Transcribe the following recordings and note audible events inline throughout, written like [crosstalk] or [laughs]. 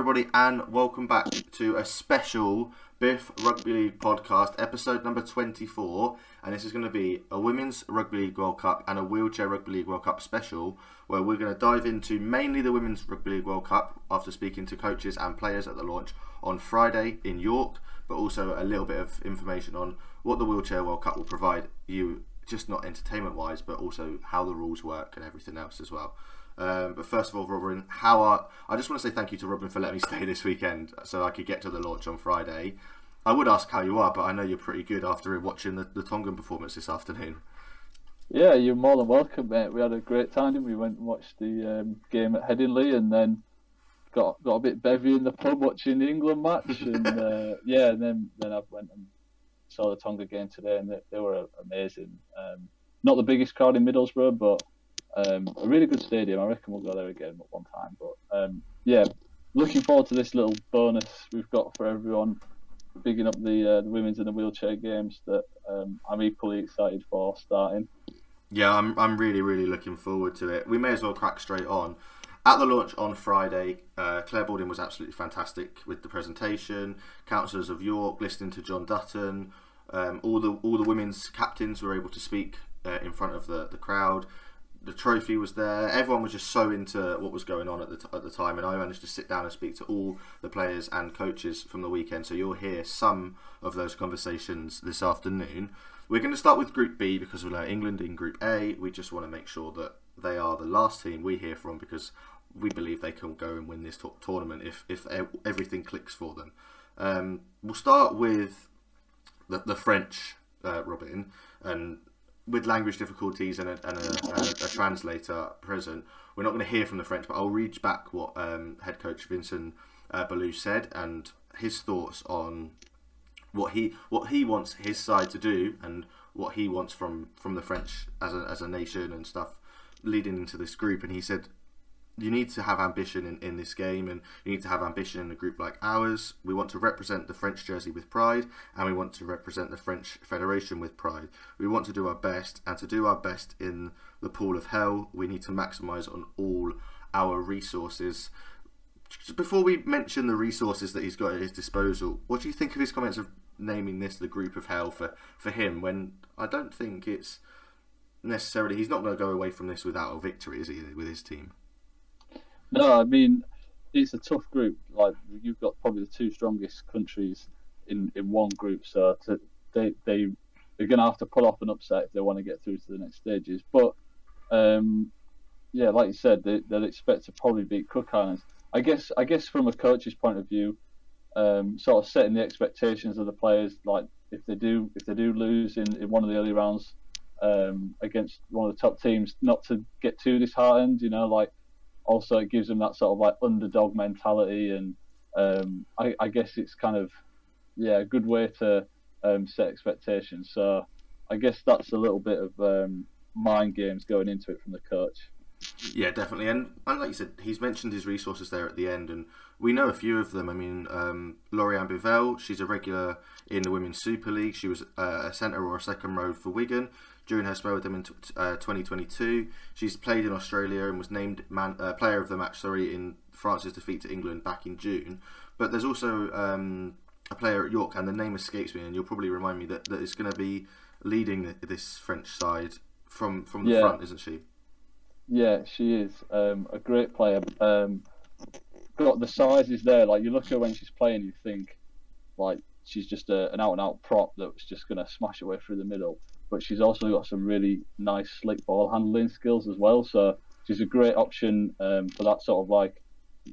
everybody, and welcome back to a special Biff Rugby League podcast, episode number 24. And this is going to be a Women's Rugby League World Cup and a Wheelchair Rugby League World Cup special, where we're going to dive into mainly the Women's Rugby League World Cup after speaking to coaches and players at the launch on Friday in York, but also a little bit of information on what the Wheelchair World Cup will provide you, just not entertainment wise, but also how the rules work and everything else as well. Um, but first of all, Robin, how are I just want to say thank you to Robin for letting me [laughs] stay this weekend so I could get to the launch on Friday. I would ask how you are, but I know you're pretty good after watching the, the Tongan performance this afternoon. Yeah, you're more than welcome, mate. We had a great time. We went and watched the um, game at Headingley, and then got got a bit bevy in the pub watching the England match. [laughs] And uh, yeah, and then then I went and saw the Tonga game today, and they, they were amazing. Um, not the biggest crowd in Middlesbrough, but um, a really good stadium. I reckon we'll go there again at one time. But um, yeah, looking forward to this little bonus we've got for everyone, bigging up the uh, the women's and the wheelchair games that um, I'm equally excited for starting. Yeah, I'm I'm really really looking forward to it. We may as well crack straight on. At the launch on Friday, uh, Clare Balding was absolutely fantastic with the presentation. Councillors of York listening to John Dutton. Um, all the all the women's captains were able to speak uh, in front of the, the crowd the trophy was there. Everyone was just so into what was going on at the, at the time, and I managed to sit down and speak to all the players and coaches from the weekend. So you'll hear some of those conversations this afternoon. We're going to start with Group B because we're England in Group A. We just want to make sure that they are the last team we hear from because we believe they can go and win this tournament if if everything clicks for them. Um, we'll start with the, the French, uh, Robin, and with language difficulties and a, and a, a, a translator present, we're not going to hear from the French, but I'll read back what um, head coach Vincent uh, Balouse said and his thoughts on what he what he wants his side to do and what he wants from from the French as a as a nation and stuff leading into this group. And he said you need to have ambition in, in this game and you need to have ambition in a group like ours. We want to represent the French jersey with pride and we want to represent the French Federation with pride. We want to do our best and to do our best in the pool of hell, we need to maximise on all our resources. Before we mention the resources that he's got at his disposal, what do you think of his comments of naming this the group of hell for, for him when I don't think it's necessarily, he's not going to go away from this without a victory, is he, with his team? No, I mean it's a tough group. Like you've got probably the two strongest countries in, in one group, so to, they they they're going to have to pull off an upset if they want to get through to the next stages. But um, yeah, like you said, they, they'll expect to probably beat Cook Islands. I guess I guess from a coach's point of view, um, sort of setting the expectations of the players. Like if they do if they do lose in, in one of the early rounds um, against one of the top teams, not to get too disheartened. You know, like also it gives them that sort of like underdog mentality, and um, I, I, guess it's kind of yeah a good way to um, set expectations. So I guess that's a little bit of um, mind games going into it from the coach. Yeah, definitely, and, and like you said, he's mentioned his resources there at the end, and we know a few of them. I mean, um, Lauriane Bivell, she's a regular in the Women's Super League. She was uh, a centre or a second row for Wigan during her spell with them in uh, 2022. She's played in Australia and was named man, uh, player of the match. Sorry, in France's defeat to England back in June. But there's also um, a player at York, and the name escapes me, and you'll probably remind me that, that is going to be leading this French side from from the yeah. front, isn't she? Yeah, she is um, a great player. Um, got the size is there. Like you look at her when she's playing, you think like she's just a, an out and out prop that's just going to smash her way through the middle but she's also got some really nice slick ball handling skills as well. So she's a great option um, for that sort of like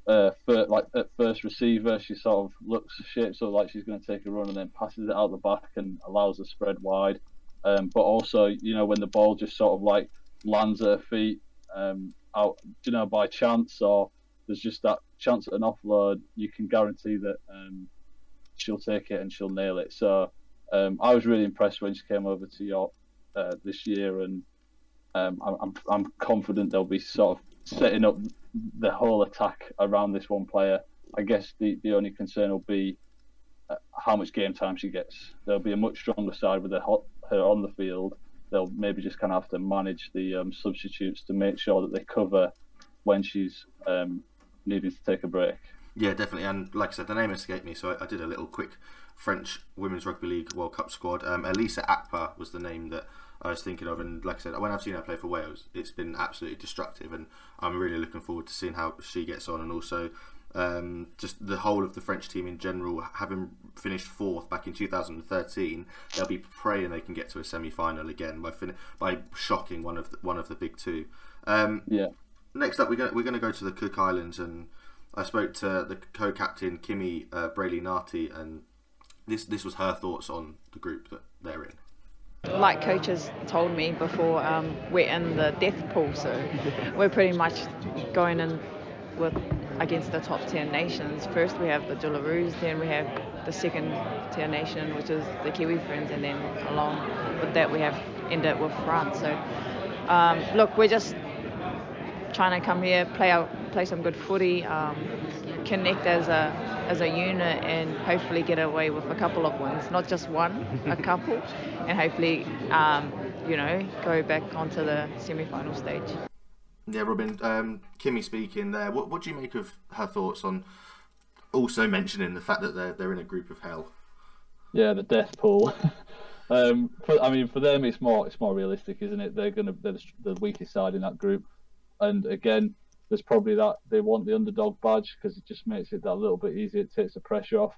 uh, like at first receiver. She sort of looks shaped so like she's going to take a run and then passes it out the back and allows the spread wide. Um, but also, you know, when the ball just sort of like lands at her feet um, out, you know, by chance or there's just that chance at an offload, you can guarantee that um, she'll take it and she'll nail it. So um, I was really impressed when she came over to York uh, this year, and um, I'm, I'm confident they'll be sort of setting up the whole attack around this one player. I guess the, the only concern will be uh, how much game time she gets. There'll be a much stronger side with her, her on the field. They'll maybe just kind of have to manage the um, substitutes to make sure that they cover when she's um, needing to take a break. Yeah, definitely. And like I said, the name escaped me, so I, I did a little quick French Women's Rugby League World Cup squad. Um, Elisa Akpa was the name that I was thinking of, and like I said, when I've seen her play for Wales, it's been absolutely destructive, and I'm really looking forward to seeing how she gets on, and also um, just the whole of the French team in general, having finished fourth back in 2013, they'll be praying they can get to a semi-final again by fin- by shocking one of the, one of the big two. Um, yeah. Next up, we're going we're going to go to the Cook Islands, and I spoke to the co-captain Kimi uh, Brayley Nati, and this this was her thoughts on the group that they're in like coaches told me before, um, we're in the death pool, so we're pretty much going in with against the top 10 nations. First we have the Jillaroos, then we have the second tier nation, which is the Kiwi Ferns, and then along with that we have ended with France. So um, look, we're just trying to come here, play out, play some good footy, um, connect as a as a unit, and hopefully get away with a couple of wins, not just one, a [laughs] couple, and hopefully, um, you know, go back onto the semi-final stage. Yeah, Robin, um, Kimmy speaking there. What, what do you make of her thoughts on also mentioning the fact that they're they're in a group of hell? Yeah, the death pool. [laughs] um, for, I mean, for them, it's more it's more realistic, isn't it? They're gonna they're the weakest side in that group, and again, there's probably that they want the underdog badge because it just makes it that little bit easier. It takes the pressure off.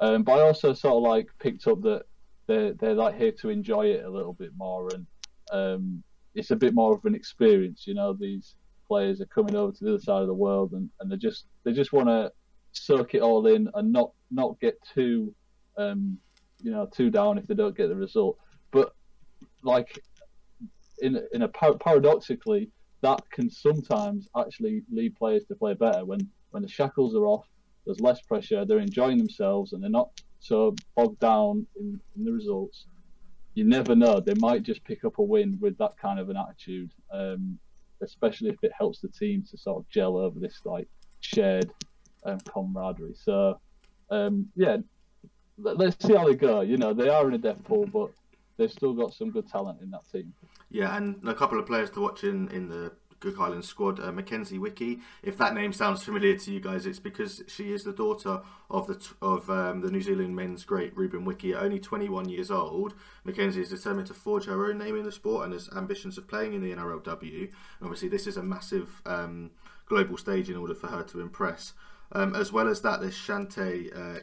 Um, but I also sort of like picked up that they're they're like here to enjoy it a little bit more and um, it's a bit more of an experience. You know, these players are coming over to the other side of the world, and, and they just they just want to soak it all in and not not get too um, you know too down if they don't get the result. But like in in a paradoxically, that can sometimes actually lead players to play better when when the shackles are off. There's less pressure. They're enjoying themselves, and they're not so bogged down in, in the results you never know. They might just pick up a win with that kind of an attitude, um, especially if it helps the team to sort of gel over this like shared um, camaraderie. So, um, yeah, let, us see how they go. You know, they are in a death pool, but they've still got some good talent in that team. Yeah, and a couple of players to watch in, in the Cook Island squad, uh, Mackenzie Wiki. If that name sounds familiar to you guys, it's because she is the daughter of the of um, the New Zealand men's great Ruben Wiki. At only 21 years old, Mackenzie is determined to forge her own name in the sport and has ambitions of playing in the NRLW. And obviously, this is a massive um, global stage in order for her to impress. Um, as well as that, there's Shante uh,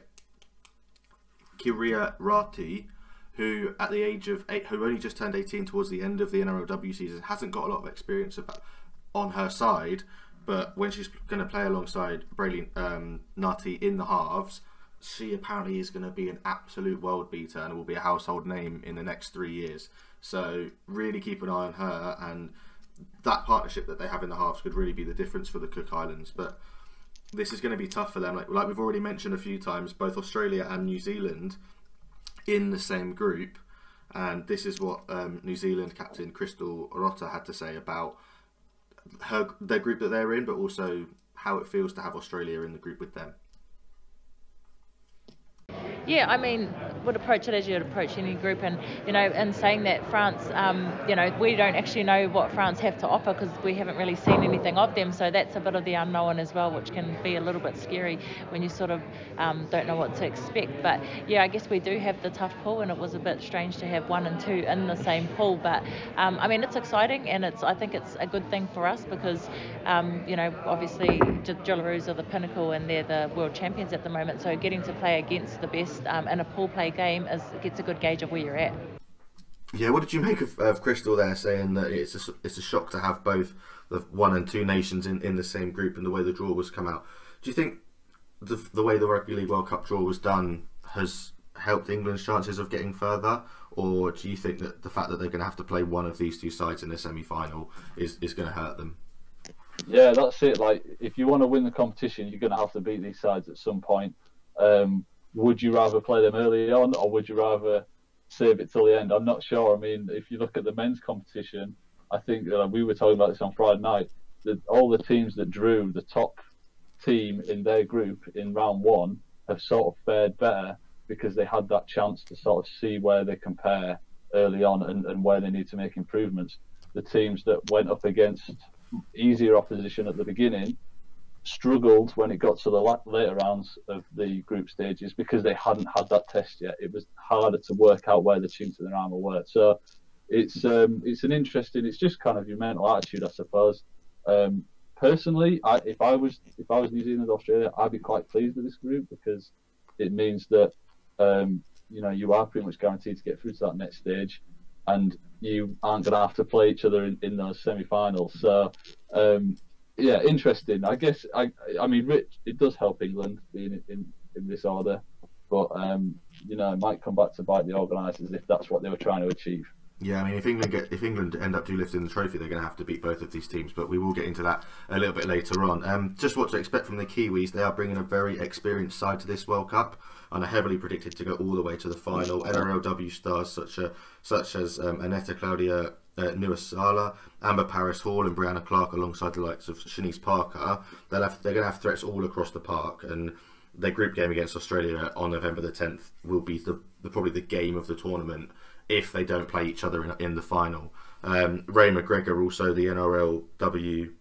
Kiria Rati who at the age of eight, who only just turned 18 towards the end of the NRLW season, hasn't got a lot of experience about, on her side, but when she's going to play alongside Brayley um, Nati in the halves, she apparently is going to be an absolute world beater and will be a household name in the next three years. So really keep an eye on her, and that partnership that they have in the halves could really be the difference for the Cook Islands. But this is going to be tough for them. Like, like we've already mentioned a few times, both Australia and New Zealand in the same group, and this is what um, New Zealand captain Krystal Rota had to say about her their group that they're in, but also how it feels to have Australia in the group with them. Yeah, I mean, would approach it as you'd approach any group, and you know, in saying that, France, um, you know, we don't actually know what France have to offer because we haven't really seen anything of them. So that's a bit of the unknown as well, which can be a little bit scary when you sort of um, don't know what to expect. But yeah, I guess we do have the tough pool, and it was a bit strange to have one and two in the same pool. But um, I mean, it's exciting, and it's I think it's a good thing for us because um, you know, obviously, Jillaroos are the pinnacle, and they're the world champions at the moment. So getting to play against the best um, in a pool play game is gets a good gauge of where you're at. Yeah, what did you make of, of Crystal there saying that it's a, it's a shock to have both the one and two nations in, in the same group and the way the draw was come out? Do you think the, the way the Rugby League World Cup draw was done has helped England's chances of getting further, or do you think that the fact that they're going to have to play one of these two sides in the semi final is, is going to hurt them? Yeah, that's it. Like, if you want to win the competition, you're going to have to beat these sides at some point. Um, would you rather play them early on or would you rather save it till the end? I'm not sure. I mean, if you look at the men's competition, I think uh, we were talking about this on Friday night. That all the teams that drew the top team in their group in round one have sort of fared better because they had that chance to sort of see where they compare early on and, and where they need to make improvements. The teams that went up against easier opposition at the beginning struggled when it got to the later rounds of the group stages because they hadn't had that test yet. It was harder to work out where the chinks in their armour were. So it's um, it's an interesting. It's just kind of your mental attitude, I suppose. Um, personally, I, if I was if I was New Zealand, Australia, I'd be quite pleased with this group because it means that um, you know you are pretty much guaranteed to get through to that next stage, and you aren't going to have to play each other in, in those semi-finals. So um, yeah, interesting. I guess I I mean, Rich, it does help England being in in this order, but um, you know, it might come back to bite the organisers if that's what they were trying to achieve. Yeah, I mean, if England get if England end up do lifting the trophy, they're going to have to beat both of these teams. But we will get into that a little bit later on. Um, just what to expect from the Kiwis? They are bringing a very experienced side to this World Cup and are heavily predicted to go all the way to the final. NRLW stars such a, such as um, Aneta Claudia uh, Sala, Amber Paris Hall, and Brianna Clark, alongside the likes of Shanice Parker. They'll have, they're going to have threats all across the park, and their group game against Australia on November the 10th will be the, the probably the game of the tournament if they don't play each other in, in the final. Um, Ray McGregor, also the NRLW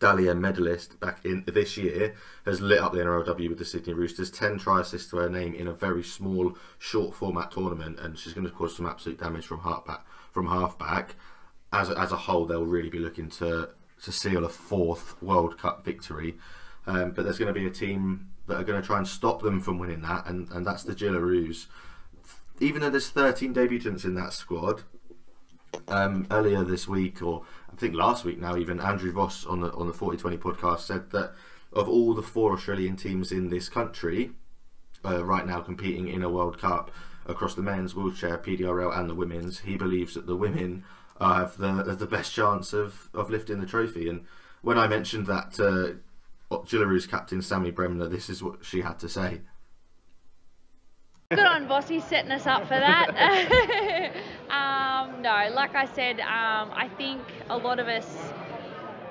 Dally M medalist back in this year, has lit up the NRLW with the Sydney Roosters. 10 try assists to her name in a very small, short format tournament, and she's going to cause some absolute damage from halfback. From halfback, as a, as a whole, they'll really be looking to to seal a fourth World Cup victory. Um, but there's going to be a team that are going to try and stop them from winning that, and, and that's the Jillaroos even though there's 13 debutants in that squad, um, earlier this week, or I think last week now, even Andrew Voss on the on the 4020 podcast said that of all the four Australian teams in this country uh, right now competing in a World Cup across the men's wheelchair, PDRL, and the women's, he believes that the women have the have the best chance of, of lifting the trophy. And when I mentioned that to Jillaroos captain Sammy Bremner, this is what she had to say. Good on Vossi setting us up for that. [laughs] um, no, like I said, um, I think a lot of us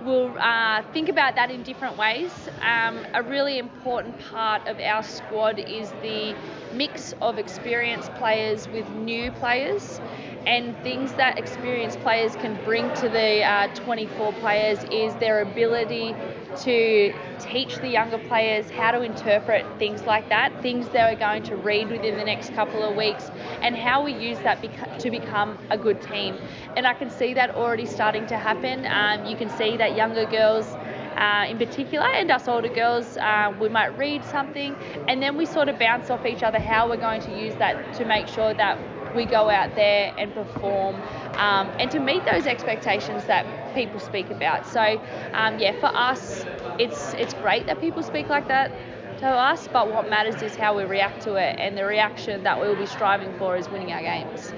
will uh, think about that in different ways. Um, a really important part of our squad is the mix of experienced players with new players. And things that experienced players can bring to the uh, 24 players is their ability to teach the younger players how to interpret things like that, things they're going to read within the next couple of weeks, and how we use that to become a good team. And I can see that already starting to happen. Um, you can see that younger girls. Uh, in particular, and us older girls, uh, we might read something and then we sort of bounce off each other how we're going to use that to make sure that we go out there and perform um, and to meet those expectations that people speak about. So, um, yeah, for us, it's it's great that people speak like that to us, but what matters is how we react to it, and the reaction that we will be striving for is winning our games.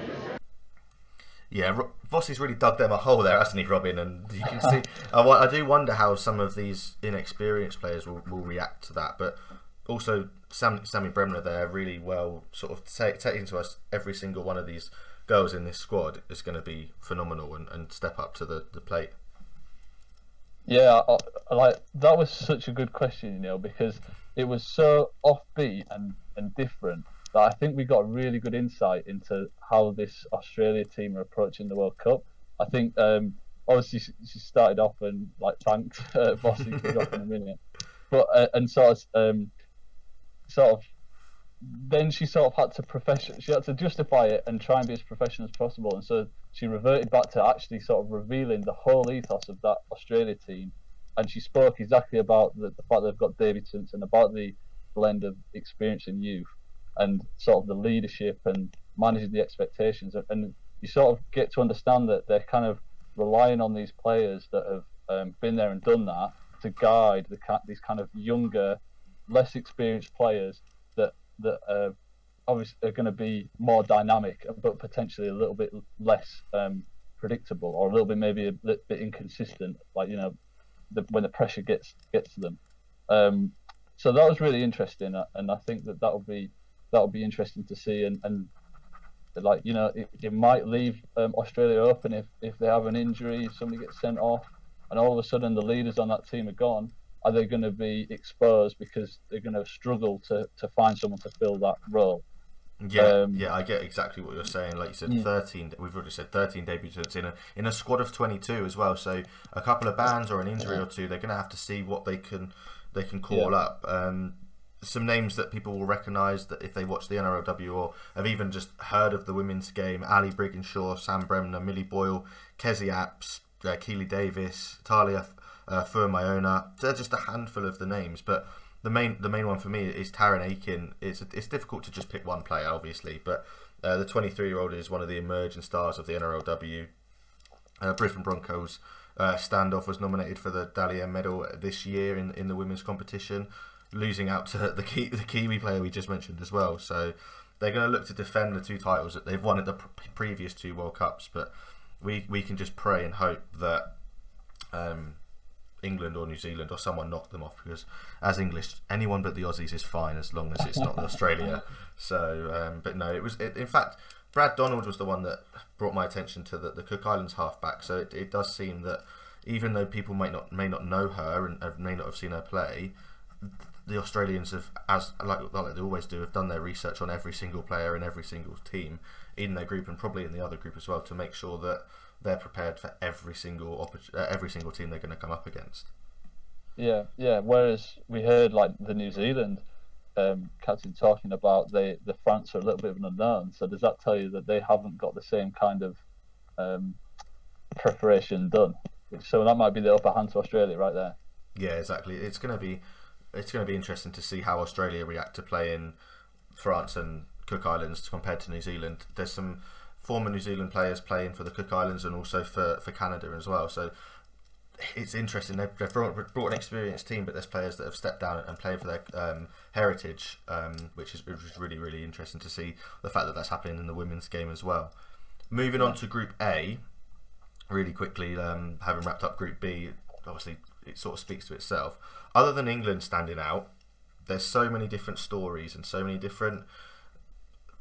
Yeah, Vossi's really dug them a hole there, hasn't he, Robin? And you can see, [laughs] I, I do wonder how some of these inexperienced players will, will react to that, but also Sam, Sammy Bremner there really well sort of taking to us every single one of these girls in this squad is going to be phenomenal and, and step up to the, the plate. Yeah, I, I, like that was such a good question, you know, because it was so offbeat and, and different that I think we got really good insight into how this Australia team are approaching the World Cup. I think um, obviously she started off and like thanked [laughs] uh, Vossi off in a minute, but uh, and sort of um, sort of then she sort of had to profession she had to justify it and try and be as professional as possible and so she reverted back to actually sort of revealing the whole ethos of that Australia team and she spoke exactly about the, the fact they've got debutants and about the blend of experience and youth and sort of the leadership and managing the expectations and you sort of get to understand that they're kind of relying on these players that have um, been there and done that to guide the, these kind of younger less experienced players that that uh, obviously are going to be more dynamic, but potentially a little bit less um, predictable, or a little bit maybe a little bit inconsistent. Like you know, the, when the pressure gets gets to them. Um, so that was really interesting, uh, and I think that that will be that will be interesting to see, and, and like you know, it, it might leave um, Australia open if if they have an injury, if somebody gets sent off, and all of a sudden the leaders on that team are gone are they going to be exposed because they're going to struggle to, to find someone to fill that role? Yeah, Um, yeah, I get exactly what you're saying. Like you said, Yeah. thirteen. We've already said thirteen debutants in a in a squad of twenty two as well. So a couple of bans or an injury or two, they're going to have to see what they can they can call Yeah. up. Um, some names that people will recognise that if they watch the NRLW or have even just heard of the women's game: Ali Brigginshaw, Sam Bremner, Millie Boyle, Kezie Apps, uh, Keeley Davis, Talia uh, Furmayona. They're just a handful of the names, but the main the main one for me is Tarryn Aiken. It's it's difficult to just pick one player, obviously, but uh, the 23 year old is one of the emerging stars of the NRLW. Uh, Brisbane Broncos uh, standoff was nominated for the Dally M Medal this year in in the women's competition, losing out to the Ki- the Kiwi player we just mentioned as well. So they're going to look to defend the two titles that they've won at the pr- previous two World Cups, but we we can just pray and hope that. Um, England or New Zealand or someone knocked them off because as English anyone but the Aussies is fine as long as it's not [laughs] Australia. So, um, but no, it was it, in fact Brad Donald was the one that brought my attention to the, the Cook Islands halfback. So it, it does seem that even though people may not may not know her and may not have seen her play, the Australians have, as like, like they always do, have done their research on every single player in every single team in their group and probably in the other group as well to make sure that they're prepared for every single uh, every single team they're going to come up against. Yeah, yeah. Whereas we heard like the New Zealand um, captain talking about they the France are a little bit of an unknown. So does that tell you that they haven't got the same kind of um, preparation done? So that might be the upper hand to Australia right there. Yeah, exactly. It's going to be it's going to be interesting to see how Australia react to playing France and Cook Islands compared to New Zealand. There's some former New Zealand players playing for the Cook Islands and also for, for Canada as well. So it's interesting. They've, brought, brought an experienced team, but there's players that have stepped down and played for their um, heritage, um, which is which is really really interesting to see the fact that that's happening in the women's game as well. Moving on to Group A, really quickly, um, having wrapped up Group B, obviously it sort of speaks to itself. Other than England standing out, there's so many different stories and so many different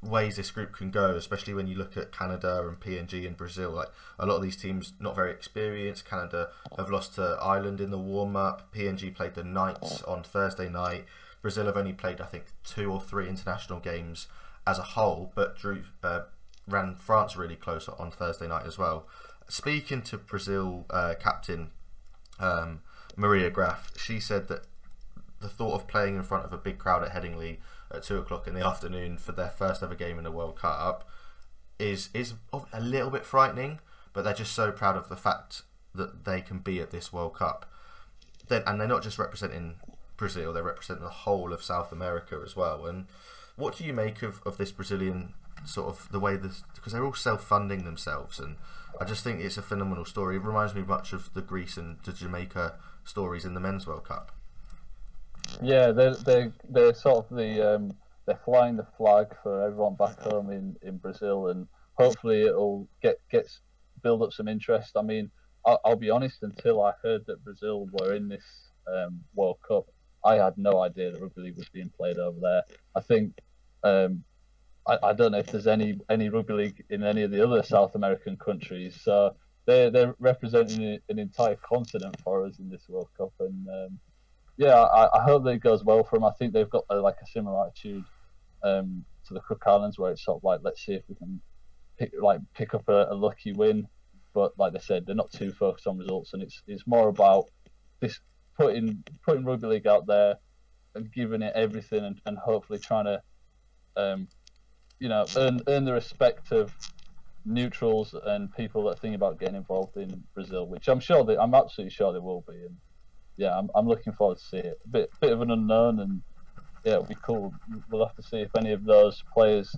ways this group can go, especially when you look at Canada and PNG and Brazil. Like a lot of these teams, not very experienced. Canada have lost to Ireland in the warm up. PNG played the Knights on Thursday night. Brazil have only played, I think, two or three international games as a whole, but drew uh, ran France really close on Thursday night as well. Speaking to Brazil uh, captain um, Maria Graf, she said that the thought of playing in front of a big crowd at Headingley at two o'clock in the afternoon for their first ever game in the World Cup is is a little bit frightening, but they're just so proud of the fact that they can be at this World Cup. Then, and they're not just representing Brazil; they're representing the whole of South America as well. And what do you make of, of this Brazilian sort of the way this because they're all self-funding themselves, and I just think it's a phenomenal story. It reminds me much of the Greece and the Jamaica stories in the Men's World Cup. Yeah, they're they they're sort of the um, they're flying the flag for everyone back home in, in Brazil, and hopefully it'll get get build up some interest. I mean, I'll, I'll be honest, until I heard that Brazil were in this um, World Cup, I had no idea that rugby league was being played over there. I think um, I, I don't know if there's any any rugby league in any of the other South American countries, so. They're, they're representing an entire continent for us in this World Cup, and um, yeah, I, I hope that it goes well for them. I think they've got a, like a similar attitude um, to the Cook Islands, where it's sort of like, let's see if we can pick like pick up a, a lucky win. But like they said, they're not too focused on results, and it's it's more about this putting putting rugby league out there and giving it everything, and, and hopefully trying to, um, you know, earn earn the respect of neutrals and people that think about getting involved in Brazil, which I'm sure they, I'm absolutely sure they will be, and yeah, I'm, I'm looking forward to see it. A bit bit of an unknown, and yeah, it'll be cool. We'll have to see if any of those players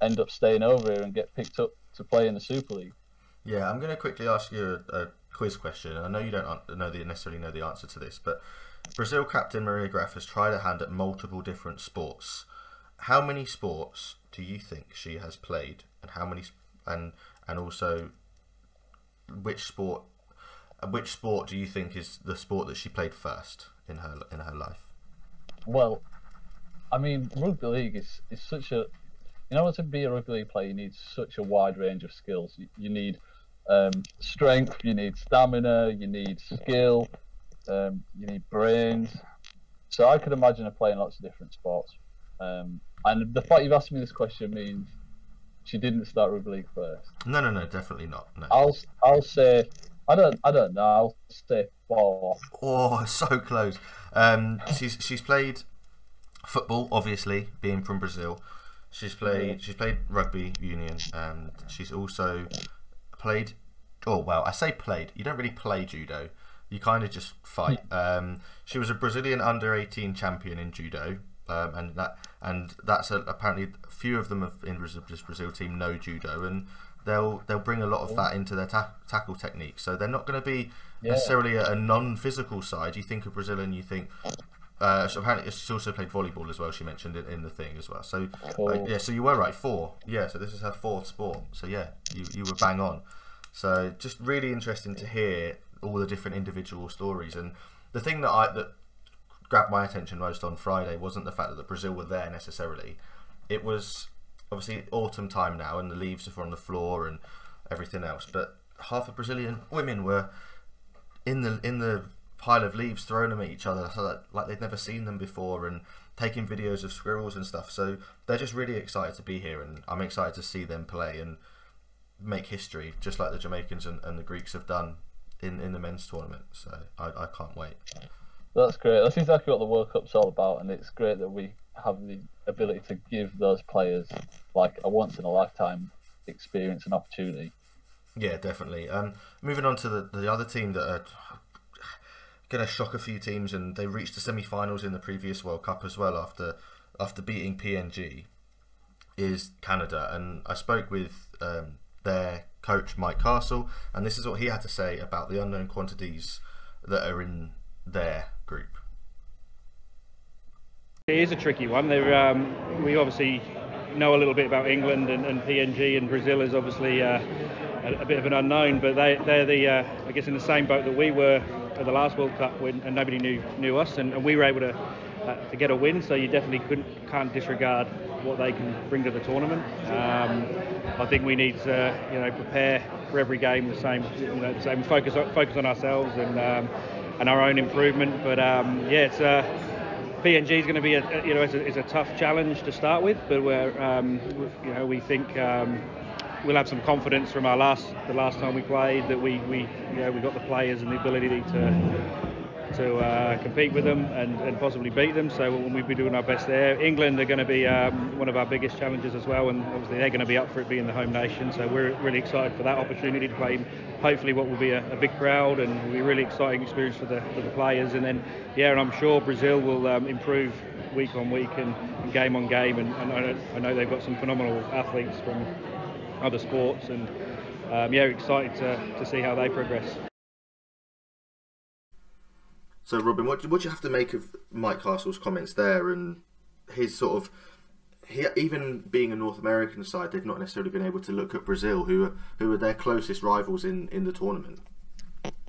end up staying over here and get picked up to play in the Super League. Yeah, I'm going to quickly ask you a, a quiz question. I know you don't know the, necessarily know the answer to this, but Brazil captain Maria Graf has tried her hand at multiple different sports. How many sports do you think she has played, and how many, and and also which sport, which sport do you think is the sport that she played first in her in her life? Well, I mean, rugby league is, is such a in order to be a rugby league player, you need such a wide range of skills. You, you need um, strength, you need stamina, you need skill, um, you need brains. So I could imagine her playing lots of different sports. Um, And the fact you've asked me this question means she didn't start rugby league first. No, no, no, definitely not. No. I'll I'll say I don't I don't know. I'll say four. Oh, so close. Um, she's she's played football, obviously, being from Brazil. She's played she's played rugby union, and she's also played. Oh well, I say played. You don't really play judo. You kind of just fight. Um, she was a Brazilian under eighteen champion in judo, um, and that and that's a, apparently a few of them have, in Brazil, Brazil team know judo, and they'll they'll bring a lot of that into their ta- tackle technique. So they're not going to be Yeah. necessarily a, a non-physical side. You think of Brazil and you think. Uh, so apparently, she also played volleyball as well. She mentioned it in the thing as well. So uh, yeah, so you were right. Four. Yeah, so this is her fourth sport. So yeah, you you were bang on. So just really interesting to hear all the different individual stories. And the thing that I that grabbed my attention most on Friday wasn't the fact that the Brazil were there necessarily. It was obviously autumn time now, and the leaves are on the floor and everything else. But half the Brazilian women were in the in the pile of leaves, throwing them at each other, so that like they'd never seen them before, and taking videos of squirrels and stuff. So they're just really excited to be here, and I'm excited to see them play and make history, just like the Jamaicans and, and the Greeks have done in, in the men's tournament. So I, I can't wait. That's great. That's exactly what the World Cup's all about, and it's great that we have the ability to give those players like a once in a lifetime experience and opportunity. Yeah, definitely. Um, moving on to the, the other team that are going to shock a few teams, and they reached the semi-finals in the previous World Cup as well after after beating PNG, is Canada. And I spoke with um, their coach Mike Castle, and this is what he had to say about the unknown quantities that are in their group. It is a tricky one. Um, we obviously know a little bit about England and, and PNG, and Brazil is obviously uh, a, a bit of an unknown. But they, they're the, uh, I guess, in the same boat that we were at the last World Cup when and nobody knew knew us, and, and we were able to uh, to get a win. So you definitely couldn't can't disregard what they can bring to the tournament. Um, I think we need to, you know, prepare for every game the same, you know, the same focus focus on ourselves and um, and our own improvement. But um, yeah, it's. Uh, PNG is going to be a, you know it's a, a tough challenge to start with, but we're um, you know we think um, we'll have some confidence from our last the last time we played that we we you know we got the players and the ability to to uh, compete with them and, and possibly beat them. So we'll be doing our best there. England are going to be um, one of our biggest challenges as well, and obviously they're going to be up for it being the home nation. So we're really excited for that opportunity to play. Hopefully, what will be a, a big crowd and will be a really exciting experience for the for the players. And then, yeah, and I'm sure Brazil will um, improve week on week and, and game on game. And, and I, know, I know they've got some phenomenal athletes from other sports, and um, yeah, excited to, to see how they progress. So, Robin, what what do you have to make of Mike Castle's comments there and his sort of he, even being a North American side, they've not necessarily been able to look at Brazil, who are, who are their closest rivals in, in the tournament.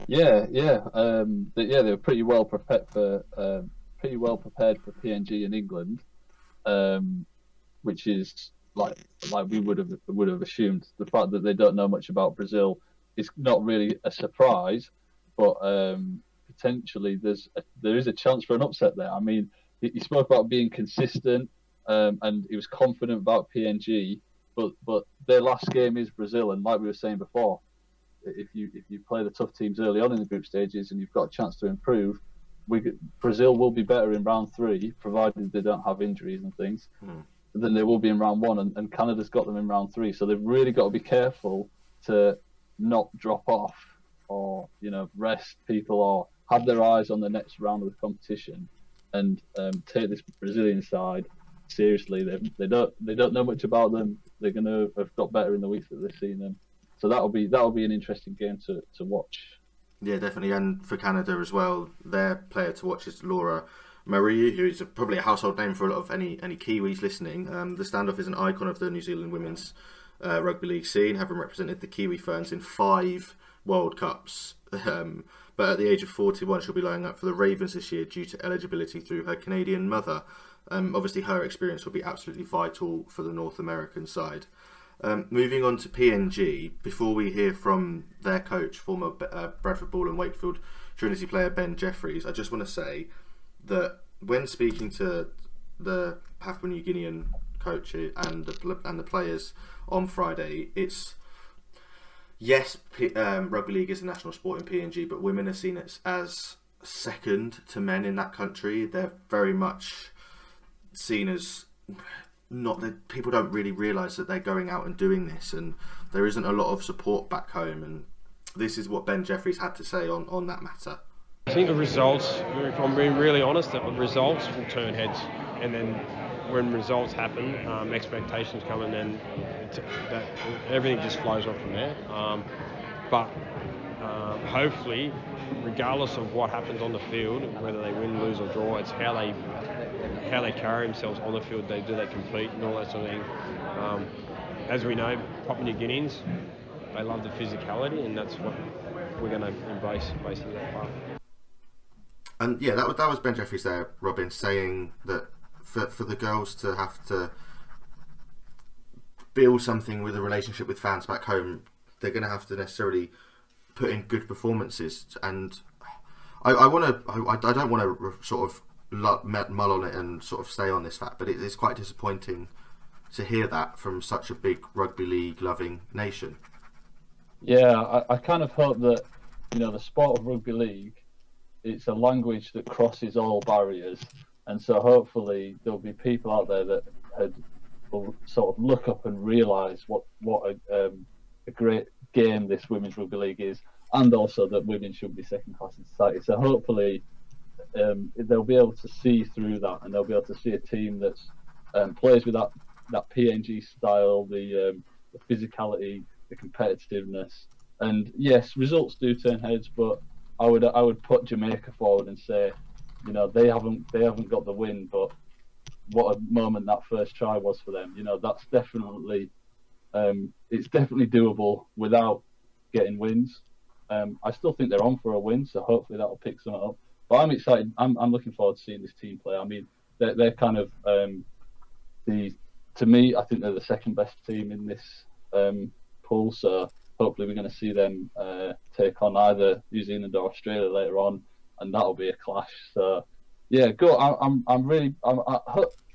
Yeah, yeah, um, yeah. They were pretty well prepared for um, pretty well prepared for PNG in England, um, which is like like we would have would have assumed. The fact that they don't know much about Brazil is not really a surprise, but um, potentially there's a, there is a chance for an upset there. I mean, he, he spoke about being consistent, um, and he was confident about PNG, but but their last game is Brazil, and like we were saying before, if you if you play the tough teams early on in the group stages and you've got a chance to improve, we Brazil will be better in round three, provided they don't have injuries and things, Hmm. than they will be in round one. And, and Canada's got them in round three, so they've really got to be careful to not drop off or you know rest people or have their eyes on the next round of the competition and um, take this Brazilian side seriously. They, they don't they don't know much about them. They're going to have got better in the weeks that they've seen them. So that'll be that'll be an interesting game to, to watch. Yeah, definitely. And for Canada as well, their player to watch is Laura Mariu, who is probably a household name for a lot of any any Kiwis listening. Um, the standoff is an icon of the New Zealand women's uh, rugby league scene, having represented the Kiwi Ferns in five World Cups. [laughs] Um, but at the age of 41, she'll be lining up for the Ravens this year due to eligibility through her Canadian mother. Um, obviously, her experience will be absolutely vital for the North American side. Um, moving on to PNG, before we hear from their coach, former uh, Bradford Ball and Wakefield Trinity player Ben Jeffries, I just want to say that when speaking to the Papua New Guinean coaches and the and the players on Friday. It's yes, P, um, rugby league is a national sport in PNG, but women are seen as, as second to men in that country. They're very much seen as not that people don't really realise that they're going out and doing this, and there isn't a lot of support back home. And this is what Ben Jeffries had to say on, on that matter. I think the results, if I'm being really honest, the results will turn heads, and then when results happen, um, expectations come, and then that, everything just flows on from there. Um, but um, hopefully, regardless of what happens on the field, whether they win, lose, or draw, it's how they how they carry themselves on the field. They do they compete and all that sort of thing. Um, as we know, Papua New Guineans, they love the physicality, and that's what we're going to embrace basically that part. And yeah, that was that was Ben Jeffries there, Robin, saying that for for the girls to have to build something with a relationship with fans back home, they're going to have to necessarily put in good performances. And I, I want to, I, I don't want to sort of mull on it and sort of stay on this fact, but it is quite disappointing to hear that from such a big rugby league loving nation. Yeah, I, I kind of hope that you know the sport of rugby league, it's a language that crosses all barriers, and so hopefully there'll be people out there that had will sort of look up and realise what what a, um, a great game this women's rugby league is, and also that women should be second class in society. So hopefully um, they'll be able to see through that, and they'll be able to see a team that um, plays with that that PNG style, the, um, the physicality, the competitiveness, and yes, results do turn heads. But I would I would put Jamaica forward and say, you know, they haven't they haven't got the win, but what a moment that first try was for them. You know, that's definitely um, it's definitely doable without getting wins. Um, I still think they're on for a win, so hopefully that'll pick some up. But I'm excited. I'm, I'm looking forward to seeing this team play. I mean, they're, they're kind of um, the to me, I think they're the second best team in this um, pool. So hopefully, we're going to see them uh, take on either New Zealand or Australia later on, and that'll be a clash. So yeah, go. I, I'm I'm really. I'm, I,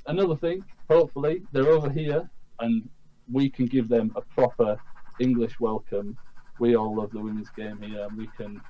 another thing. Hopefully, they're over here, and we can give them a proper English welcome. We all love the women's game here, and we can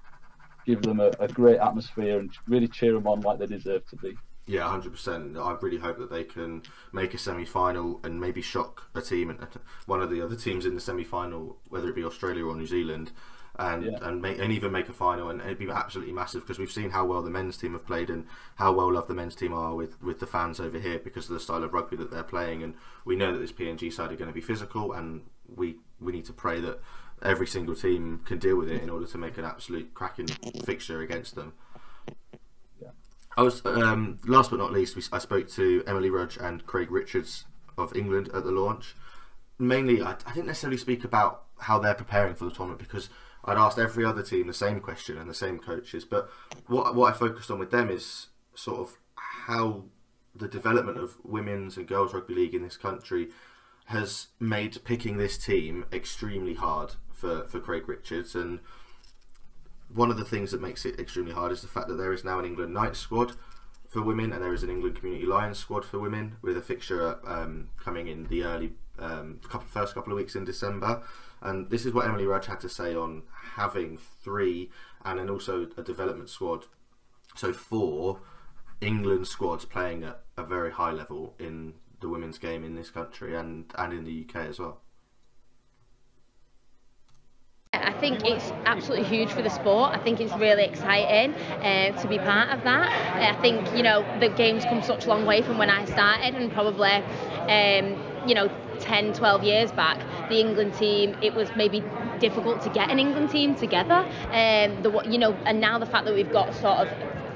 give them a, a great atmosphere and really cheer them on like they deserve to be. Yeah, hundred percent. I really hope that they can make a semi-final and maybe shock a team and one of the other teams in the semi-final, whether it be Australia or New Zealand, and yeah. and make and even make a final. And it'd be absolutely massive because we've seen how well the men's team have played and how well loved the men's team are with with the fans over here because of the style of rugby that they're playing. And we know that this PNG side are going to be physical, and we we need to pray that every single team can deal with it in order to make an absolute cracking fixture against them. Yeah. I was um, last but not least, we, I spoke to Emily Rudge and Craig Richards of England at the launch. Mainly, I, I didn't necessarily speak about how they're preparing for the tournament because I'd asked every other team the same question and the same coaches. But what what I focused on with them is sort of how the development of women's and girls rugby league in this country has made picking this team extremely hard for, for Craig Richards. And one of the things that makes it extremely hard is the fact that there is now an England Knights squad for women and there is an England Community Lions squad for women with a fixture um, coming in the early um, couple, first couple of weeks in December. And this is what Emily Rudge had to say on having three and then also a development squad. So four England squads playing at a very high level in the women's game in this country and, and in the UK as well. I think it's absolutely huge for the sport. I think it's really exciting uh, to be part of that. I think you know the game's come such a long way from when I started, and probably um, you know 10, 12 years back, the England team it was maybe difficult to get an England team together. Um, the you know, and now the fact that we've got sort of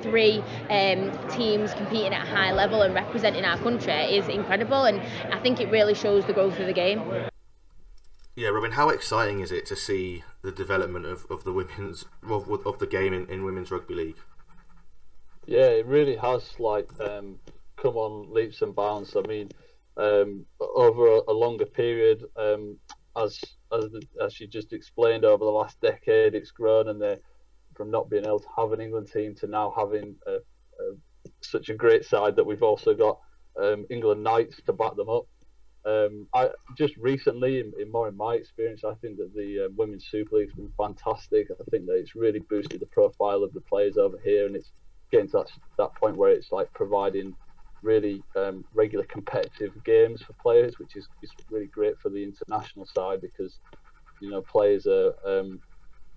three um, teams competing at a high level and representing our country is incredible, and I think it really shows the growth of the game. Yeah, Robin, how exciting is it to see the development of, of the women's of, of the game in, in women's rugby league? Yeah, it really has like um, come on leaps and bounds. I mean, um, over a, a, longer period, um, as as the, as you just explained, over the last decade, it's grown, and they from not being able to have an England team to now having a, a, such a great side that we've also got um, England Knights to back them up. Um, I just recently, in, in, more in my experience, I think that the uh, women's Super League has been fantastic. I think that it's really boosted the profile of the players over here, and it's getting to that, that point where it's like providing really um, regular competitive games for players, which is, is really great for the international side because you know players are um,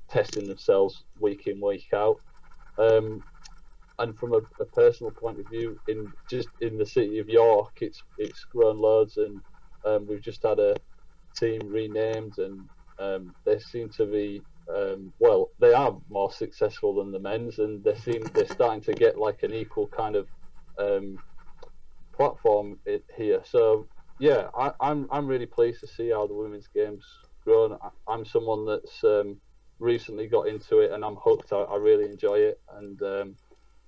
testing themselves week in week out. Um, and from a, a, personal point of view, in just in the city of York, it's it's grown loads, and um, we've just had a team renamed, and um, they seem to be um, well, they are more successful than the men's, and they seem they're starting to get like an equal kind of um, platform here. So yeah, I, am I'm, I'm really pleased to see how the women's games grown. I, am someone that's um, recently got into it, and I'm hooked. I, I really enjoy it, and um,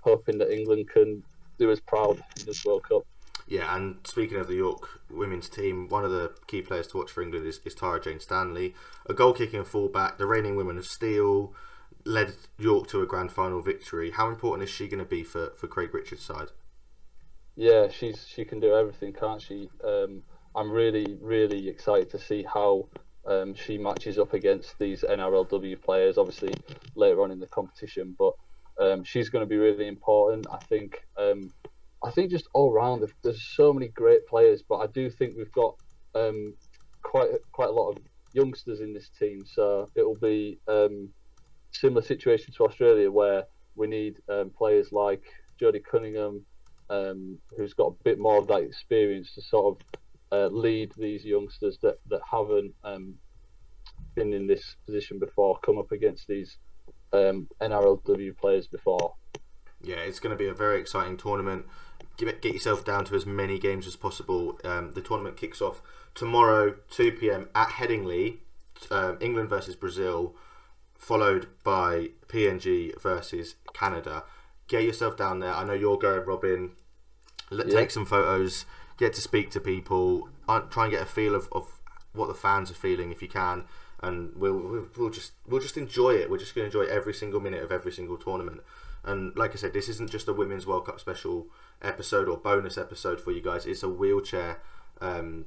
hoping that England can do as proud in this World Cup. Yeah, and speaking of the York women's team, one of the key players to watch for England is, is Tara Jane Stanley, a goal kicking fullback, the reigning women of steel, led York to a grand final victory. How important is she going to be for, for Craig Richards' side? Yeah, she's she can do everything, can't she? Um, I'm really really excited to see how um, she matches up against these NRLW players. Obviously later on in the competition, but um, she's going to be really important. I think um, I think just all round, there's so many great players, but I do think we've got um, quite quite a lot of youngsters in this team. So it'll be um, similar situation to Australia where we need players like Jodie Cunningham, um, who's got a bit more of that experience to sort of uh, lead these youngsters that that haven't um, been in this position before, come up against these um, NRLW players before. Yeah, it's going to be a very exciting tournament get, get yourself down to as many games as possible. Um, the tournament kicks off tomorrow, 2 p.m. at Headingley, um, England versus Brazil, followed by PNG versus Canada. Get yourself down there. I know you're going, Robin. Let, yeah. Take some photos. Get to speak to people. Try and get a feel of, of what the fans are feeling if you can and we'll, we'll, we'll just we'll just enjoy it. We're just going to enjoy every single minute of every single tournament. And like I said, this isn't just a Women's World Cup special episode or bonus episode for you guys. It's a wheelchair um,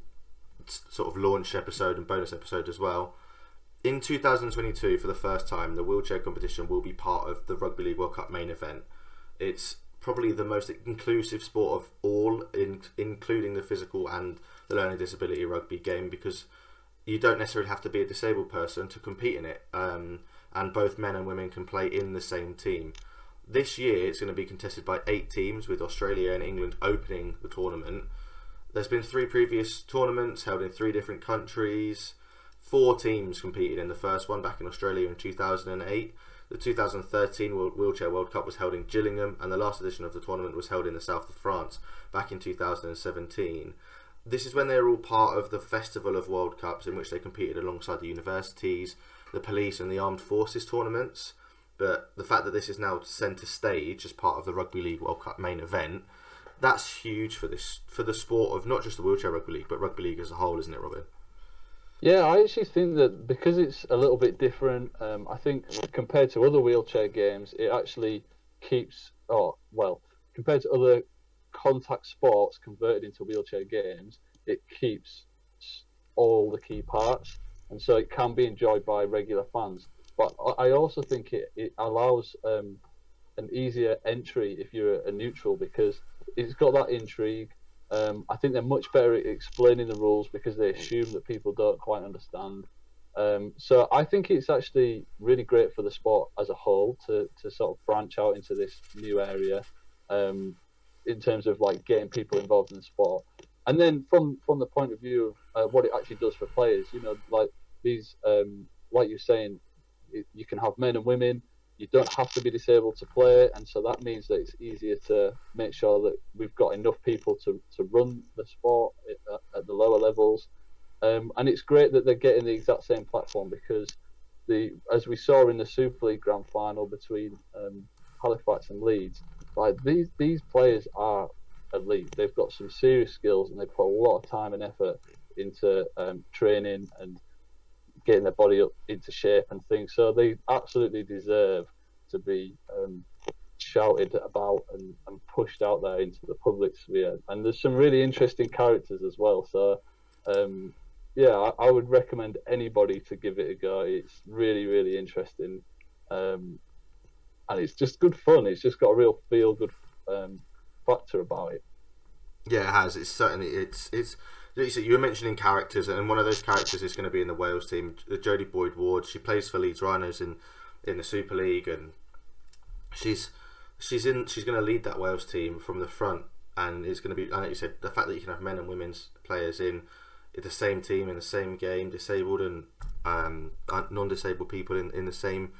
sort of launch episode and bonus episode as well. In 2022, for the first time, the wheelchair competition will be part of the Rugby League World Cup main event. It's probably the most inclusive sport of all, in, including the physical and the learning disability rugby game, because you don't necessarily have to be a disabled person to compete in it. Um, and both men and women can play in the same team. This year it's going to be contested by eight teams, with Australia and England opening the tournament. There's been three previous tournaments held in three different countries. Four teams competed in the first one back in Australia in 2008. The 2013 Wheelchair World Cup was held in Gillingham, and the last edition of the tournament was held in the south of France back in 2017. This is when they were all part of the Festival of World Cups, in which they competed alongside the universities, the police, and the armed forces tournaments. But the fact that this is now centre stage as part of the Rugby League World Cup main event, that's huge for this for the sport of not just the wheelchair rugby league, but rugby league as a whole, isn't it, Robin? Yeah, I actually think that because it's a little bit different, um, I think compared to other wheelchair games, it actually keeps, oh, well, compared to other contact sports converted into wheelchair games, it keeps all the key parts, and so it can be enjoyed by regular fans. But I also think it, it allows um, an easier entry if you're a neutral because it's got that intrigue. Um, I think they're much better at explaining the rules because they assume that people don't quite understand. Um, so I think it's actually really great for the sport as a whole to, to sort of branch out into this new area um, in terms of like getting people involved in the sport. And then from from the point of view of uh, what it actually does for players, you know, like these, um, like you're saying, you can have men and women. You don't have to be disabled to play, and so that means that it's easier to make sure that we've got enough people to, to run the sport at, at the lower levels. Um, and it's great that they're getting the exact same platform because the as we saw in the Super League Grand Final between um, Halifax and Leeds, like these these players are elite. They've got some serious skills and they put a lot of time and effort into um, training and getting their body up into shape and things. So they absolutely deserve to be um, shouted about and, and, pushed out there into the public sphere. And there's some really interesting characters as well. So um, yeah, I, I, would recommend anybody to give it a go. It's really, really interesting, um, and it's just good fun. It's just got a real feel good um, factor about it. Yeah, it has. It's certainly it's it's. You were mentioning characters, and one of those characters is going to be in the Wales team. Jodie Boyd Ward. She plays for Leeds Rhinos in in the Super League, and she's she's in. She's going to lead that Wales team from the front, and it's going to be. Know you said the fact that you can have men and women's players in the same team in the same game, disabled and um, non-disabled people in, in the same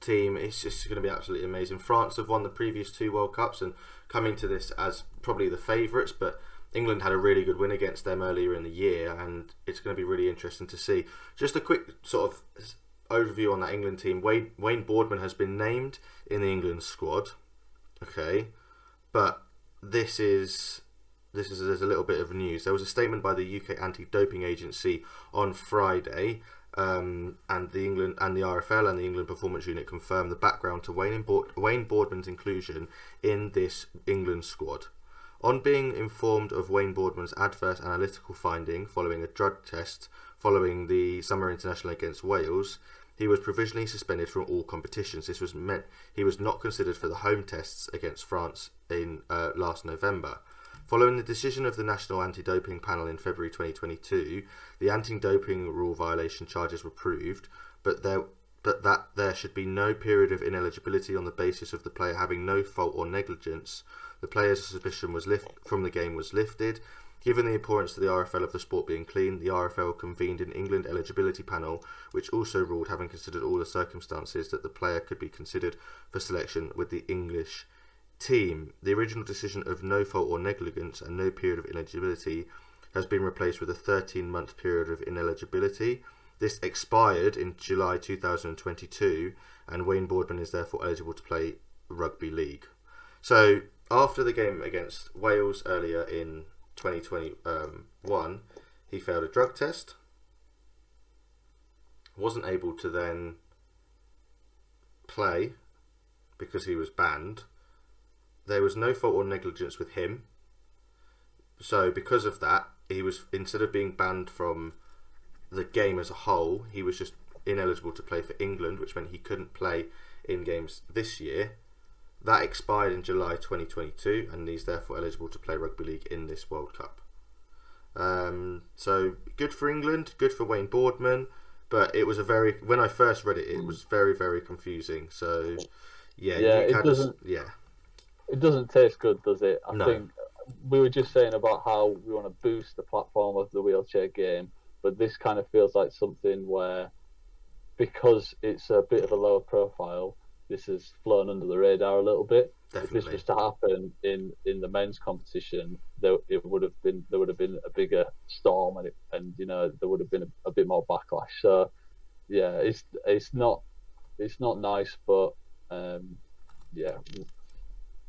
team. It's just going to be absolutely amazing. France have won the previous two World Cups and coming to this as probably the favourites, but England had a really good win against them earlier in the year, and it's going to be really interesting to see. Just a quick sort of overview on that England team. Wayne, Wayne Boardman has been named in the England squad. Okay, but this is this is there's a little bit of news. There was a statement by the UK Anti-Doping Agency on Friday, um, and the England and the RFL and the England Performance Unit confirmed the background to Wayne, Wayne Boardman's inclusion in this England squad. On being informed of Wayne Boardman's adverse analytical finding following a drug test following the Summer International against Wales, he was provisionally suspended from all competitions. This was meant he was not considered for the home tests against France in uh, last November. Following the decision of the National Anti-Doping Panel in February 2022, the anti-doping rule violation charges were proved, but there but that there should be no period of ineligibility on the basis of the player having no fault or negligence. The player's suspicion was lift from the game was lifted. Given the importance to the RFL of the sport being clean, the RFL convened an England eligibility panel, which also ruled, having considered all the circumstances, that the player could be considered for selection with the English team, the original decision of no fault or negligence and no period of ineligibility has been replaced with a 13 month period of ineligibility. This expired in July 2022, and Wayne Boardman is therefore eligible to play rugby league. So, after the game against Wales earlier in 2021, um, he failed a drug test, wasn't able to then play because he was banned there was no fault or negligence with him. So because of that, he was instead of being banned from the game as a whole, he was just ineligible to play for England, which meant he couldn't play in games this year. That expired in July 2022, and he's therefore eligible to play rugby league in this World Cup. Um, so good for England, good for Wayne Boardman, but it was a very when I first read it, it was very very confusing. So yeah, yeah, it doesn't. Just, yeah, it doesn't taste good, does it? I no. think we were just saying about how we want to boost the platform of the wheelchair game, but this kind of feels like something where, because it's a bit of a lower profile, this has flown under the radar a little bit. Definitely. If this was to happen in, in the men's competition, there it would have been there would have been a bigger storm, and it, and you know there would have been a, a bit more backlash. So, yeah, it's it's not it's not nice, but um, yeah,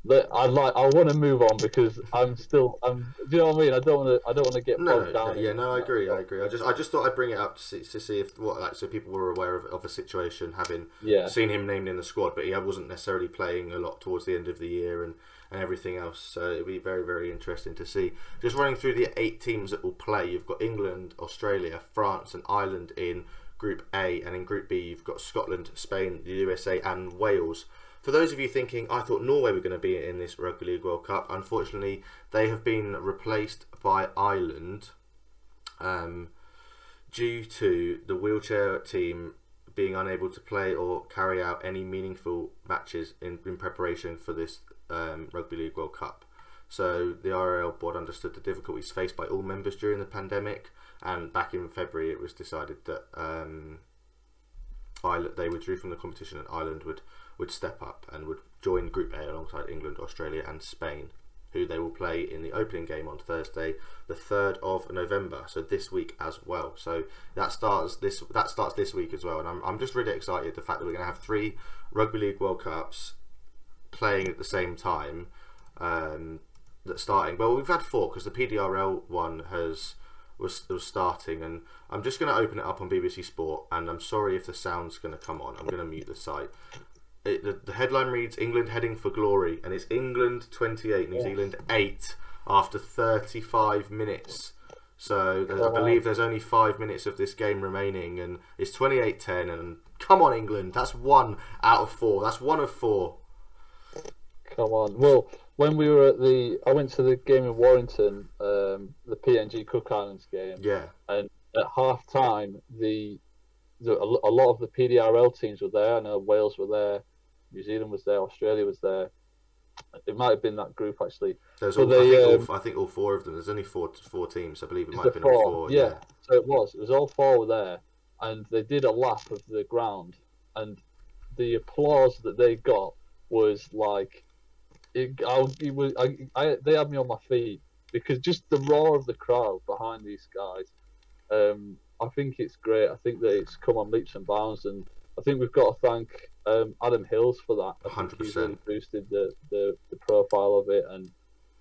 I like. I want to move on because I'm still. I'm. Do you know what I mean? I don't want to. I don't want to get no, bogged down. No, yeah, no, I agree. I agree. I just. I just thought I'd bring it up to see, to see if what like so people were aware of, of a situation having yeah. seen him named in the squad, but he wasn't necessarily playing a lot towards the end of the year and and everything else. So it'd be very very interesting to see. Just running through the eight teams that will play. You've got England, Australia, France, and Ireland in Group A, and in Group B you've got Scotland, Spain, the USA, and Wales. For those of you thinking, I thought Norway were going to be in this Rugby League World Cup, unfortunately, they have been replaced by Ireland um, due to the wheelchair team being unable to play or carry out any meaningful matches in, in preparation for this um, Rugby League World Cup. So the RL board understood the difficulties faced by all members during the pandemic, and back in February it was decided that um, Ireland, they withdrew from the competition and Ireland would would step up and would join Group A alongside England, Australia, and Spain, who they will play in the opening game on Thursday, the third of November. So this week as well. So that starts this that starts this week as well, and I'm I'm just really excited the fact that we're going to have three Rugby League World Cups playing at the same time. Um, that starting well, we've had four because the PDRL one has was was starting, and I'm just going to open it up on BBC Sport, and I'm sorry if the sound's going to come on. I'm going to mute the site it, the, the, headline reads England heading for glory, and it's England 28, New Zealand 8 after 35 minutes. So I believe there's only five minutes of this game remaining, and it's 28-10. And come on, England, that's one out of four. That's one of four. Come on. Well, when we were at the, I went to the game in Warrington, um, the PNG Cook Islands game, Yeah, and at half time, the, the a a lot of the PDRL teams were there. I know Wales were there, New Zealand was there, Australia was there. It might have been that group actually. there's So all, they, I, think um, all, I think all four of them. There's only four four teams. I believe it might have been all four? four. yeah. So it was. It was all four were there, and they did a lap of the ground, and the applause that they got was like, it, I, it was, I, I, they had me on my feet because just the roar of the crowd behind these guys. Um, I think it's great. I think that it's come on leaps and bounds, and I think we've got to thank um, Adam Hills for that. He's 100%. really boosted the, the, the profile of it, and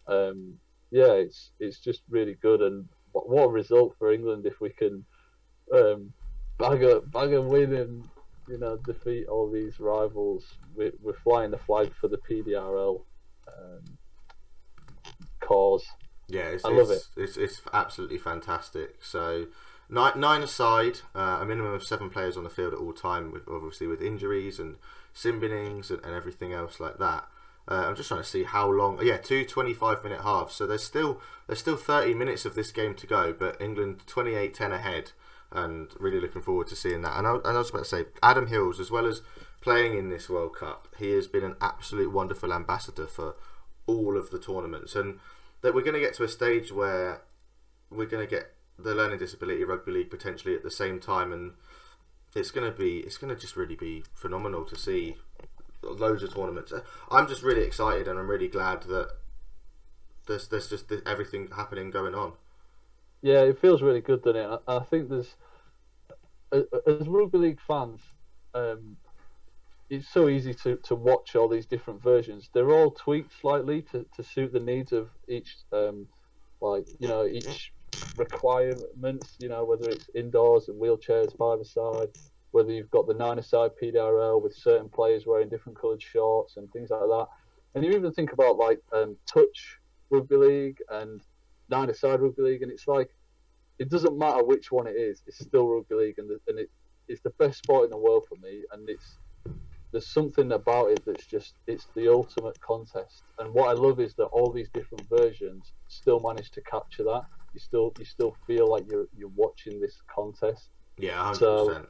um, yeah, it's it's just really good. And what, what a result for England if we can um, bag a bag a win and you know defeat all these rivals. We're, we're flying the flag for the PDRL um, cause. Yeah, it's, I love it's, It's, it's absolutely fantastic. So nine, nine aside, uh, a minimum of seven players on the field at all time, with obviously with injuries and sim and, and everything else like that. Uh, I'm just trying to see how long. Yeah, two 25 minute halves. So there's still there's still 30 minutes of this game to go, but England 28-10 ahead, and really looking forward to seeing that. And I, and I was about to say, Adam Hills, as well as playing in this World Cup, he has been an absolute wonderful ambassador for all of the tournaments, and that we're going to get to a stage where we're going to get the learning disability rugby league potentially at the same time, and it's going to be it's going to just really be phenomenal to see loads of tournaments. I'm just really excited, and I'm really glad that there's there's just everything happening going on. Yeah, it feels really good, doesn't it? I, I think there's as rugby league fans, um, it's so easy to, to watch all these different versions. They're all tweaked slightly to, to suit the needs of each, um, like you know, each requirements. You know, whether it's indoors and wheelchairs five aside, whether you've got the nine aside PDRL with certain players wearing different coloured shorts and things like that. And you even think about like um, touch rugby league and nine aside rugby league, and it's like it doesn't matter which one it is, it's still rugby league, and the, and it it's the best sport in the world for me, and it's there's something about it that's just it's the ultimate contest. And what I love is that all these different versions still manage to capture that. You still you still feel like you're you're watching this contest. Yeah, hundred So- percent.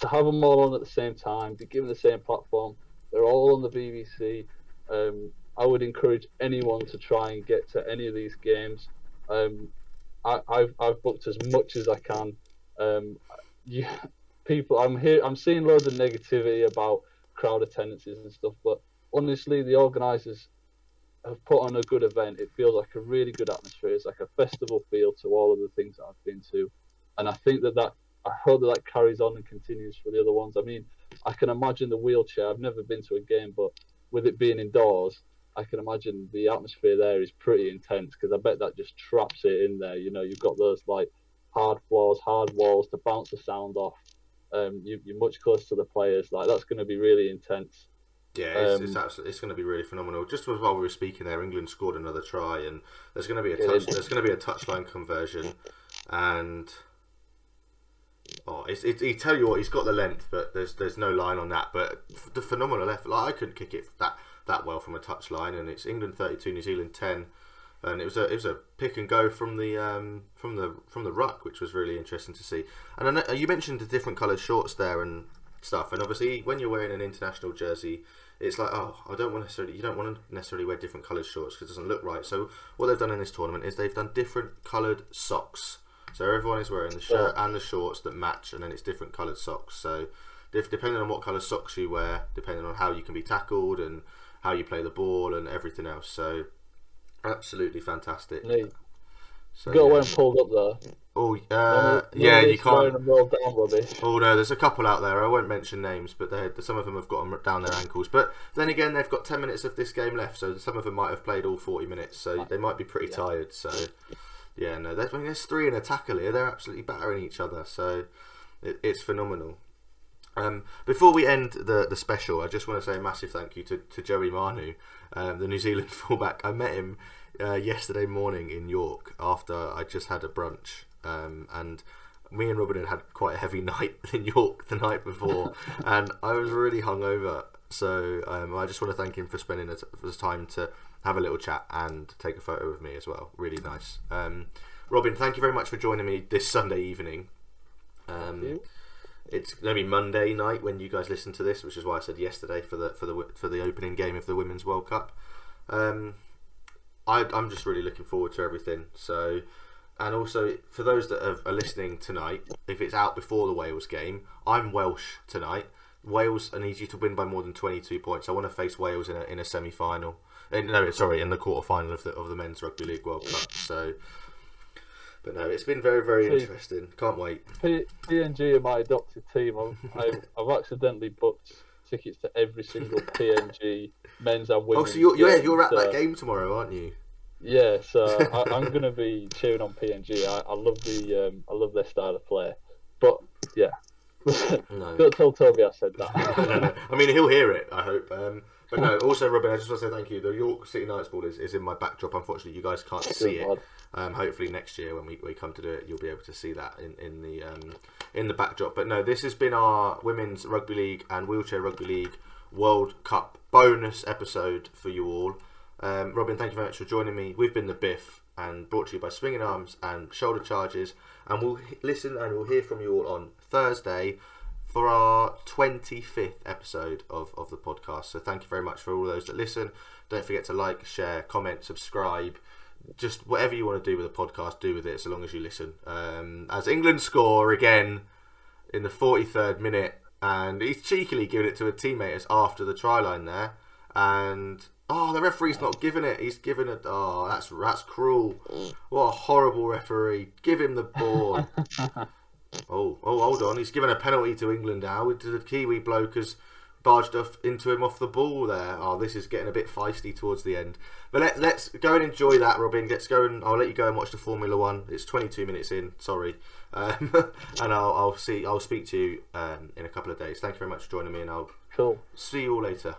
To have them all on at the same time, be given the same platform, they're all on the BBC. Um, I would encourage anyone to try and get to any of these games. Um, I, I've I've booked as much as I can. Um, yeah, [laughs] people, I'm here. I'm seeing loads of negativity about crowd attendances and stuff, but honestly, the organisers have put on a good event. It feels like a really good atmosphere. It's like a festival feel to all of the things that I've been to, and I think that that I hope that that carries on and continues for the other ones. I mean, I can imagine the wheelchair. I've never been to a game, but with it being indoors, I can imagine the atmosphere there is pretty intense because I bet that just traps it in there. You know, you've got those like hard floors, hard walls to bounce the sound off. Um, you, you're much closer to the players. Like that's going to be really intense. Yeah, it's, it's Um, absolutely it's going to be really phenomenal. Just while we were speaking there, England scored another try, and there's going to be a touch. There's going to be a touchline conversion, and oh, it's, it's he tell you what he's got the length, but there's there's no line on that. But the phenomenal effort. Like I couldn't kick it that that well from a touchline, and it's England 32, New Zealand 10, and it was a it was a pick and go from the um, from the from the ruck, which was really interesting to see. And I know, you mentioned the different coloured shorts there and stuff, and obviously when you're wearing an international jersey, it's like oh I don't want necessarily you don't want to necessarily wear different coloured shorts because it doesn't look right. So what they've done in this tournament is they've done different coloured socks. So everyone is wearing the shirt and the shorts that match, and then it's different coloured socks. So if, depending on what colour socks you wear, depending on how you can be tackled and how you play the ball and everything else. So absolutely fantastic. Neat. So, got yeah. wear pulled up there. Oh, uh, yeah, you can't. Oh no, there's a couple out there. I won't mention names, but they some of them have got them down their ankles. But then again, they've got ten minutes of this game left, so some of them might have played all forty minutes, so they might be pretty tired. So yeah, no, there's, I mean, there's three in a tackle here. They're absolutely battering each other, so it, it's phenomenal. Um, before we end the, the special, I just want to say a massive thank you to, to Joey Manu, um, the New Zealand [laughs] fullback. I met him uh, yesterday morning in York after I just had a brunch, um, and me and Robin had had quite a heavy [laughs] night in York the night before, [laughs] and I was really hungover. So um, I just want to thank him for spending his time to have a little chat and take a photo with me as well. Really nice. Um, Robin, thank you very much for joining me this Sunday evening. Um, it's going to be Monday night when you guys listen to this, which is why I said yesterday for the for the for the opening game of the Women's World Cup. Um, I, I'm just really looking forward to everything. So, and also for those that are, are listening tonight, if it's out before the Wales game, I'm Welsh tonight. Wales, I need you to win by more than 22 points. I want to face Wales in a, in a semi final. Eh, no, sorry, in the quarter final of the of the Men's Rugby League World Cup. So, but no, it's been very very See, interesting. Can't wait. P- PNG are my adopted team. I've, I've, I've accidentally booked tickets to every single [laughs] PNG men's and women's. Oh, so you're game, you're at that game tomorrow, aren't you? Yeah, so [laughs] I, I'm gonna be cheering on PNG. I, I love the um, I love their style of play, but yeah, [laughs] No. don't tell Toby I said that. no, no. I mean, he'll hear it. I hope. Um, but no. Also, Robin, I just want to say thank you. The York City Knights ball is, is in my backdrop. Unfortunately, you guys can't see it. Um, hopefully next year when we, we come to do it, you'll be able to see that in in the um, in the backdrop. But no, this has been our women's rugby league and wheelchair rugby league World Cup bonus episode for you all. Um, Robin, thank you very much for joining me. We've been the Biff and brought to you by Swinging Arms and Shoulder Charges. And we'll h- listen and we'll hear from you all on Thursday for our 25th episode of, of the podcast. So thank you very much for all those that listen. Don't forget to like, share, comment, subscribe. Just whatever you want to do with the podcast, do with it so long as you listen. Um, as England score again in the 43rd minute, and he's cheekily giving it to a teammate as after the try line there. And oh, the referee's not giving it. He's giving it. Oh, that's that's cruel. What a horrible referee. Give him the ball. [laughs] Oh, oh, hold on. He's given a penalty to England now. The Kiwi bloke has barged off into him off the ball there. Oh, this is getting a bit feisty towards the end. But let, let's go and enjoy that, Robin. Let's go and I'll let you go and watch the Formula One. It's 22 minutes in. Sorry, um, [laughs] and I'll, I'll see. I'll speak to you um, in a couple of days. Thank you very much for joining me, and I'll cool. see you all later.